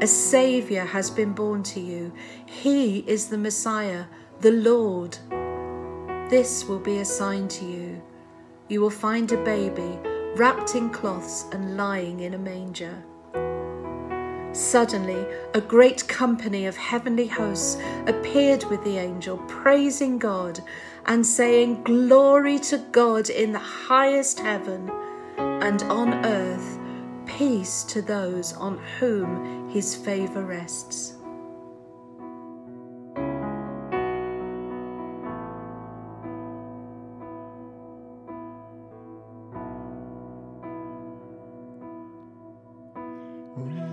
a Saviour has been born to you. He is the Messiah, the Lord. This will be a sign to you. You will find a baby wrapped in cloths and lying in a manger. Suddenly, a great company of heavenly hosts appeared with the angel, praising God and saying, Glory to God in the highest heaven, and on earth, peace to those on whom his favour rests. Mm-hmm.